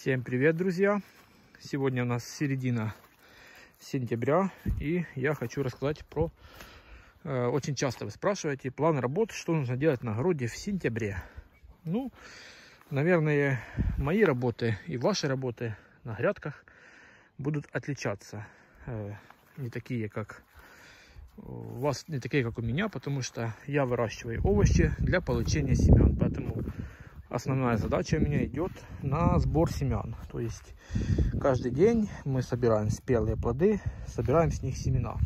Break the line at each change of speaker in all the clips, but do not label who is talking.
Всем привет, друзья! Сегодня у нас середина сентября, и я хочу рассказать про... Э, очень часто вы спрашиваете план работы, что нужно делать на огороде в сентябре. Ну, наверное, мои работы и ваши работы на грядках будут отличаться. Э, не такие, как у вас, не такие, как у меня, потому что я выращиваю овощи для получения семян. Поэтому основная задача у меня идет на сбор семян. То есть каждый день мы собираем спелые плоды, собираем с них семена.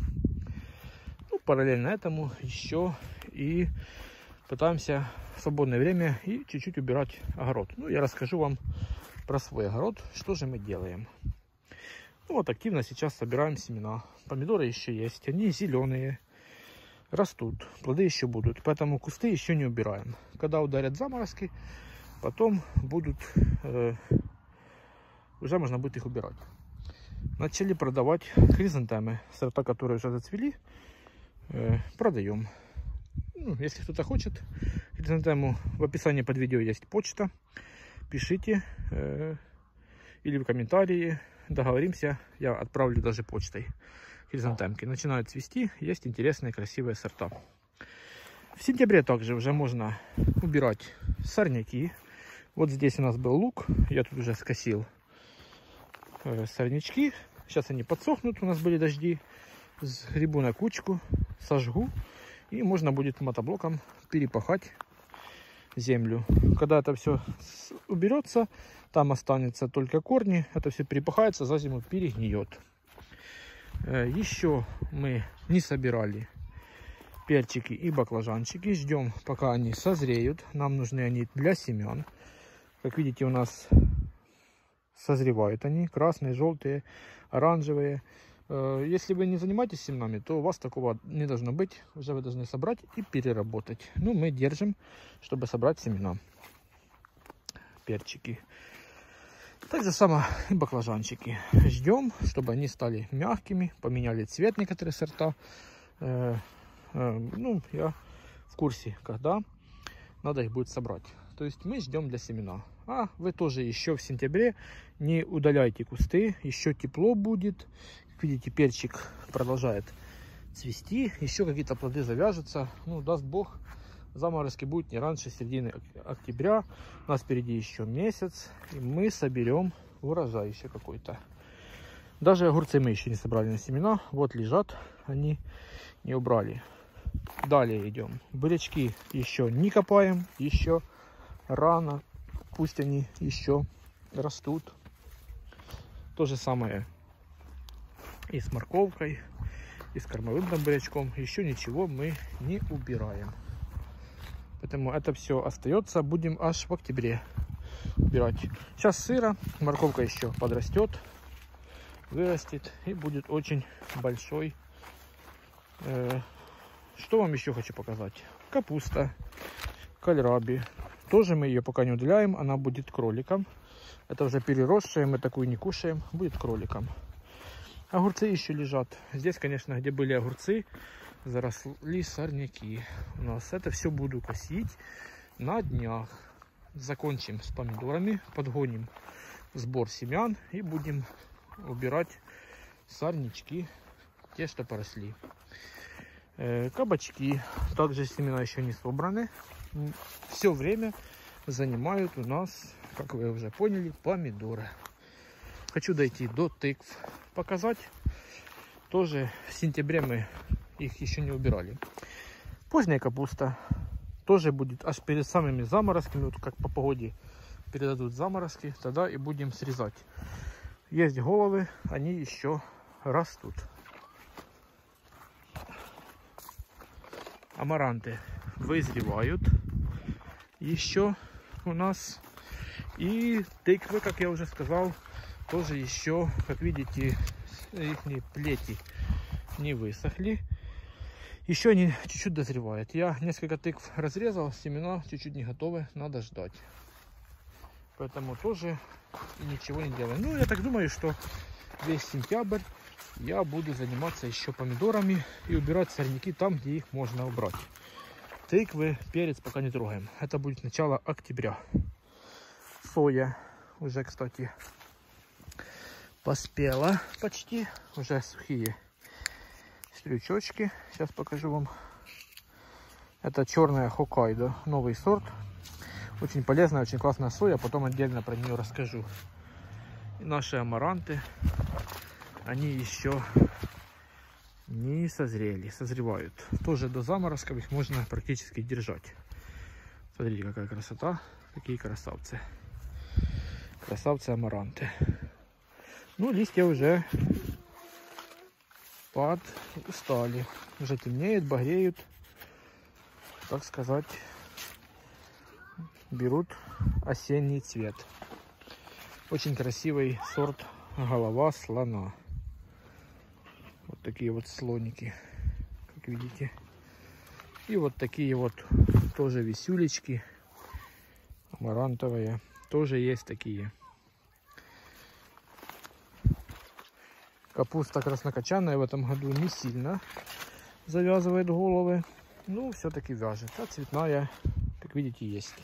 Ну, параллельно этому еще и пытаемся в свободное время и чуть-чуть убирать огород. Ну, я расскажу вам про свой огород, что же мы делаем. Ну, вот активно сейчас собираем семена. Помидоры еще есть, они зеленые, растут, плоды еще будут, поэтому кусты еще не убираем. Когда ударят заморозки, Потом будут, э, уже можно будет их убирать. Начали продавать хризантемы, сорта, которые уже зацвели, э, продаем. Ну, если кто-то хочет хризантему, в описании под видео есть почта. Пишите э, или в комментарии, договоримся, я отправлю даже почтой хризантемки. Начинают цвести, есть интересные красивые сорта. В сентябре также уже можно убирать сорняки, вот здесь у нас был лук, я тут уже скосил э, сорнячки. Сейчас они подсохнут, у нас были дожди. Сгребу на кучку, сожгу. И можно будет мотоблоком перепахать землю. Когда это все уберется, там останется только корни. Это все перепахается, за зиму перегниет. Э, еще мы не собирали перчики и баклажанчики. Ждем, пока они созреют. Нам нужны они для семян. Как видите, у нас созревают они. Красные, желтые, оранжевые. Э, если вы не занимаетесь семенами, то у вас такого не должно быть. Уже вы должны собрать и переработать. Ну, мы держим, чтобы собрать семена. Перчики. Так же само и баклажанчики. Ждем, чтобы они стали мягкими, поменяли цвет некоторые сорта. Э, э, ну, я в курсе, когда надо их будет собрать. То есть мы ждем для семена. А вы тоже еще в сентябре не удаляйте кусты, еще тепло будет. Как видите, перчик продолжает цвести, еще какие-то плоды завяжутся. Ну, даст бог, заморозки будет не раньше середины октября. У нас впереди еще месяц, и мы соберем урожай еще какой-то. Даже огурцы мы еще не собрали на семена. Вот лежат, они не убрали. Далее идем. Бурячки еще не копаем, еще рано пусть они еще растут. То же самое и с морковкой, и с кормовым бурячком. Еще ничего мы не убираем. Поэтому это все остается. Будем аж в октябре убирать. Сейчас сыро, морковка еще подрастет, вырастет и будет очень большой. Э, что вам еще хочу показать? Капуста, кальраби, тоже мы ее пока не удаляем, она будет кроликом. Это уже переросшая, мы такую не кушаем, будет кроликом. Огурцы еще лежат. Здесь, конечно, где были огурцы, заросли сорняки. У нас это все буду косить на днях. Закончим с помидорами, подгоним сбор семян и будем убирать сорнячки, те, что поросли. Э, кабачки, также семена еще не собраны все время занимают у нас, как вы уже поняли, помидоры. Хочу дойти до тыкв, показать. Тоже в сентябре мы их еще не убирали. Поздняя капуста тоже будет аж перед самыми заморозками, вот как по погоде передадут заморозки, тогда и будем срезать. Есть головы, они еще растут. Амаранты вызревают еще у нас. И тыквы, как я уже сказал, тоже еще, как видите, их плети не высохли. Еще они чуть-чуть дозревают. Я несколько тыкв разрезал, семена чуть-чуть не готовы, надо ждать. Поэтому тоже ничего не делаю. Ну, я так думаю, что весь сентябрь я буду заниматься еще помидорами и убирать сорняки там, где их можно убрать. Тыквы, перец пока не трогаем. Это будет начало октября. Соя уже, кстати, поспела почти. Уже сухие стрючочки. Сейчас покажу вам. Это черная Хоккайдо, новый сорт. Очень полезная, очень классная соя. Потом отдельно про нее расскажу. И наши амаранты, они еще не созрели, созревают. Тоже до заморозков их можно практически держать. Смотрите, какая красота, какие красавцы. Красавцы амаранты. Ну, листья уже подустали. Уже темнеет, багреют. Так сказать, берут осенний цвет. Очень красивый сорт голова слона. Вот такие вот слоники, как видите. И вот такие вот тоже висюлечки амарантовые. Тоже есть такие. Капуста краснокочанная в этом году не сильно завязывает головы. Ну, все-таки вяжет. А цветная, как видите, есть.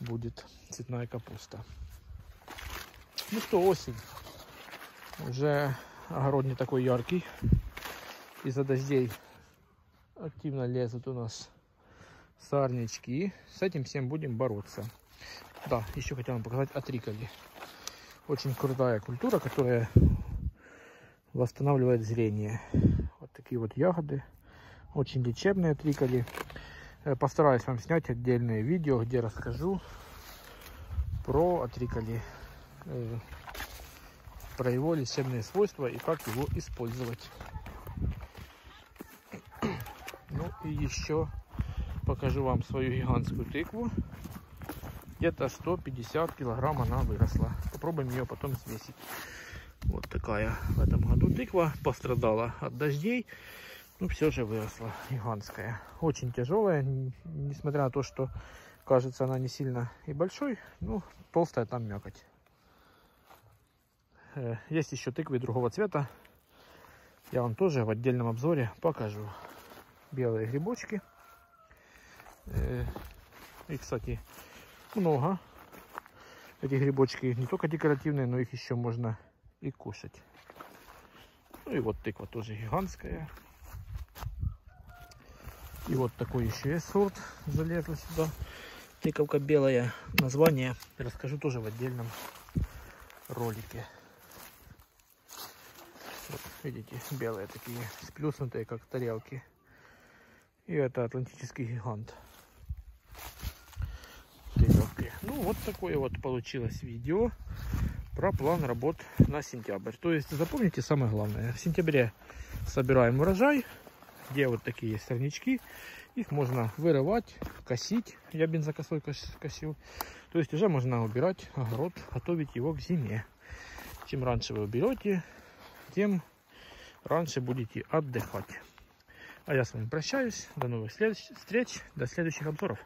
Будет цветная капуста. Ну что, осень. Уже огород не такой яркий. Из-за дождей активно лезут у нас сорнячки. С этим всем будем бороться. Да, еще хотел вам показать атриколи. Очень крутая культура, которая восстанавливает зрение. Вот такие вот ягоды. Очень лечебные атриколи. Э, постараюсь вам снять отдельное видео, где расскажу про атриколи. Про его лечебные свойства и как его использовать. Ну и еще покажу вам свою гигантскую тыкву. Где-то 150 килограмм она выросла. Попробуем ее потом взвесить. Вот такая в этом году тыква. Пострадала от дождей. Но все же выросла гигантская. Очень тяжелая. Несмотря на то, что кажется она не сильно и большой. Ну, толстая там мякоть. Э, есть еще тыквы другого цвета. Я вам тоже в отдельном обзоре покажу. Белые грибочки. Э, и, кстати, много. Эти грибочки не только декоративные, но их еще можно и кушать. Ну и вот тыква тоже гигантская. И вот такой еще есть сорт залезла сюда. Тыковка белая. Название расскажу тоже в отдельном ролике. Вот, видите, белые такие, сплюснутые, как тарелки. И это атлантический гигант. Тарелки. Ну, вот такое вот получилось видео про план работ на сентябрь. То есть, запомните самое главное. В сентябре собираем урожай, где вот такие сорнячки. Их можно вырывать, косить. Я бензокосой косил. То есть уже можно убирать огород, готовить его к зиме. Чем раньше вы уберете, тем раньше будете отдыхать. А я с вами прощаюсь. До новых встреч. До следующих обзоров.